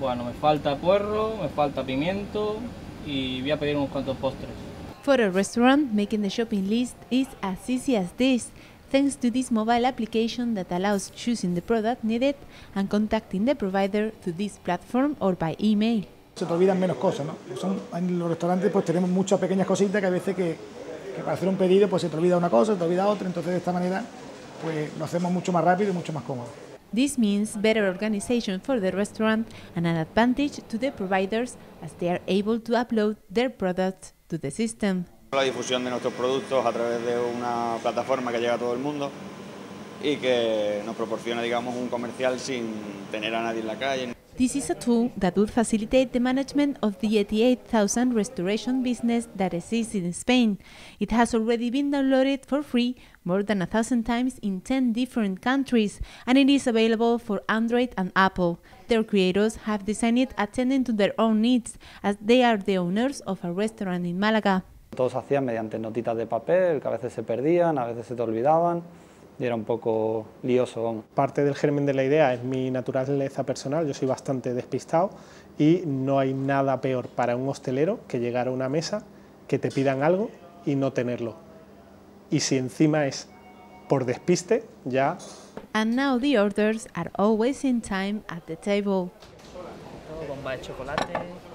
Bueno, me falta puerro, me falta pimiento y voy a pedir unos cuantos postres. For a restaurant, making the shopping list is as easy as this, thanks to this mobile application that allows choosing the product needed and contacting the provider through this platform or by email. Se te olvidan menos cosas, ¿no? Son, en los restaurantes pues tenemos muchas pequeñas cositas que a veces que, que para hacer un pedido pues se te olvida una cosa, se te olvida otra, entonces de esta manera pues lo hacemos mucho más rápido y mucho más cómodo. This means better organization for the restaurant and an advantage to the providers as they are able to upload their products to the system. La difusión de nuestros productos a través de una plataforma que llega a todo el mundo y que nos proporciona digamos un comercial sin tener a nadie en la calle. This is a tool that would facilitate the management of the 88,000 restoration business that exists in Spain. It has already been downloaded for free more than a thousand times in 10 different countries, and it is available for Android and Apple. Their creators have designed it attending to their own needs, as they are the owners of a restaurant in Málaga. Todo se hacía mediante notitas de papel, que a veces se perdían, a veces se te olvidaban y era un poco lioso. Parte del germen de la idea es mi naturaleza personal, yo soy bastante despistado y no hay nada peor para un hostelero que llegar a una mesa, que te pidan algo y no tenerlo. Y si encima es por despiste, ya... And now the orders are always in time at the table. Bomba de chocolate.